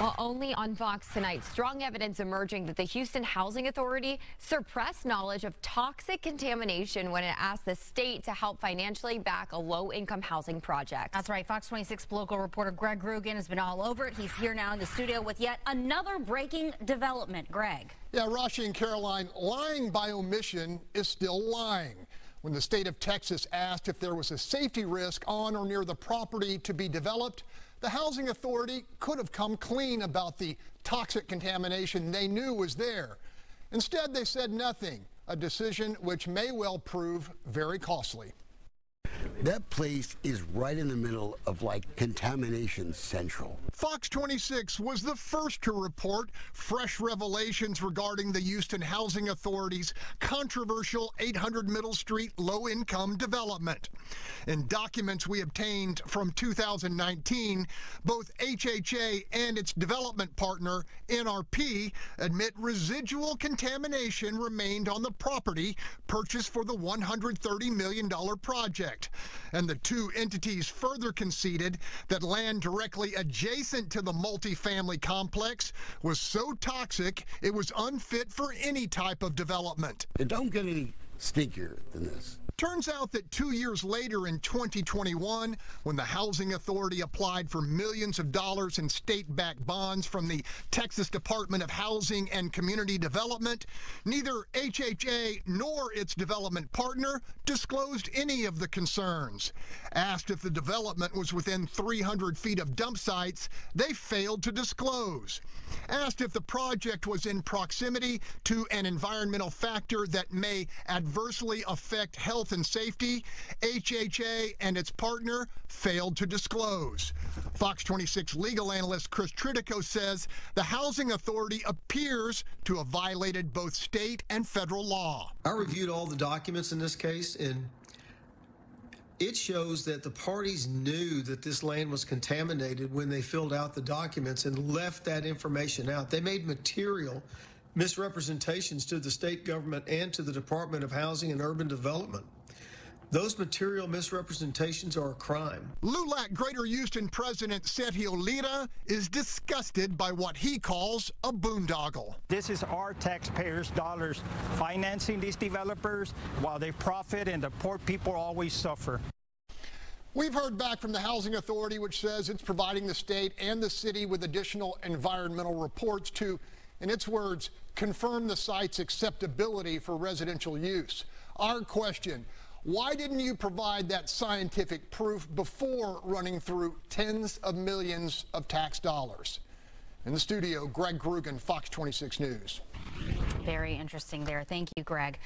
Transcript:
Well, only on Fox tonight, strong evidence emerging that the Houston Housing Authority suppressed knowledge of toxic contamination when it asked the state to help financially back a low-income housing project. That's right. Fox 26 local reporter Greg Groogan has been all over it. He's here now in the studio with yet another breaking development. Greg. Yeah, Rashi and Caroline, lying by omission is still lying. When the state of Texas asked if there was a safety risk on or near the property to be developed, the Housing Authority could have come clean about the toxic contamination they knew was there. Instead, they said nothing, a decision which may well prove very costly. That place is right in the middle of like contamination central. Fox 26 was the first to report fresh revelations regarding the Houston Housing Authority's controversial 800 Middle Street low income development. In documents we obtained from 2019, both HHA and its development partner, NRP, admit residual contamination remained on the property purchased for the $130 million project. And the two entities further conceded that land directly adjacent to the multifamily complex was so toxic it was unfit for any type of development. It don't get any stinkier than this. Turns out that two years later in 2021, when the Housing Authority applied for millions of dollars in state backed bonds from the Texas Department of Housing and Community Development, neither HHA nor its development partner disclosed any of the concerns. Asked if the development was within 300 feet of dump sites, they failed to disclose. Asked if the project was in proximity to an environmental factor that may adversely affect health and Safety, HHA and its partner failed to disclose. Fox 26 legal analyst Chris Tritico says the Housing Authority appears to have violated both state and federal law. I reviewed all the documents in this case and it shows that the parties knew that this land was contaminated when they filled out the documents and left that information out. They made material misrepresentations to the state government and to the Department of Housing and Urban Development. Those material misrepresentations are a crime. LULAC Greater Houston President Sergio Lira is disgusted by what he calls a boondoggle. This is our taxpayers' dollars financing these developers while they profit and the poor people always suffer. We've heard back from the Housing Authority, which says it's providing the state and the city with additional environmental reports to, in its words, confirm the site's acceptability for residential use. Our question, why didn't you provide that scientific proof before running through tens of millions of tax dollars? In the studio, Greg Groogan, Fox 26 News. Very interesting there. Thank you, Greg.